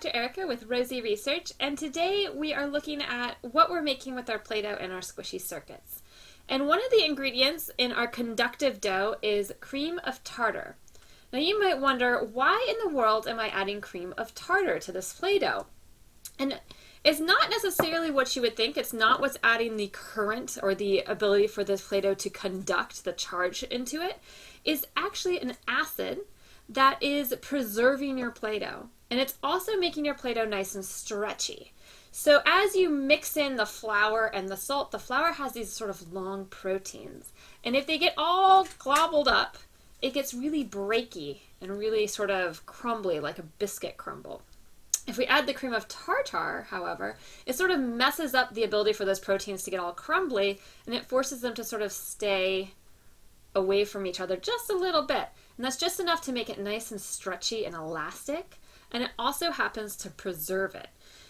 Dr. Erica with Rosie Research, and today we are looking at what we're making with our Play-Doh and our squishy circuits. And one of the ingredients in our conductive dough is cream of tartar. Now you might wonder, why in the world am I adding cream of tartar to this Play-Doh? And it's not necessarily what you would think. It's not what's adding the current or the ability for this Play-Doh to conduct the charge into it. it. Is actually an acid that is preserving your Play-Doh. And it's also making your Play-Doh nice and stretchy. So as you mix in the flour and the salt, the flour has these sort of long proteins. And if they get all globbled up, it gets really breaky and really sort of crumbly, like a biscuit crumble. If we add the cream of tartar, however, it sort of messes up the ability for those proteins to get all crumbly and it forces them to sort of stay away from each other just a little bit. And that's just enough to make it nice and stretchy and elastic. And it also happens to preserve it.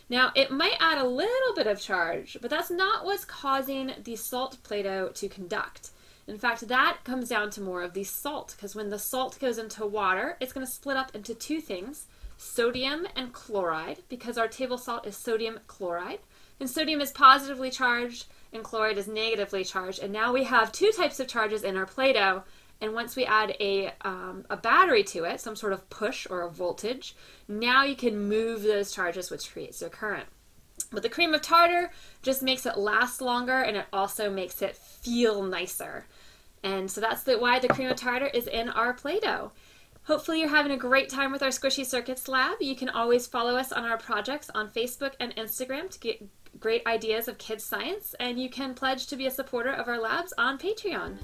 Now, it might add a little bit of charge, but that's not what's causing the salt Play-Doh to conduct. In fact, that comes down to more of the salt, because when the salt goes into water, it's going to split up into two things, sodium and chloride, because our table salt is sodium chloride. And sodium is positively charged, and chloride is negatively charged. And now we have two types of charges in our Play-Doh, and once we add a, um, a battery to it, some sort of push or a voltage, now you can move those charges, which creates a current. But the cream of tartar just makes it last longer and it also makes it feel nicer. And so that's the, why the cream of tartar is in our Play-Doh. Hopefully you're having a great time with our Squishy Circuits Lab. You can always follow us on our projects on Facebook and Instagram to get great ideas of kids science, and you can pledge to be a supporter of our labs on Patreon.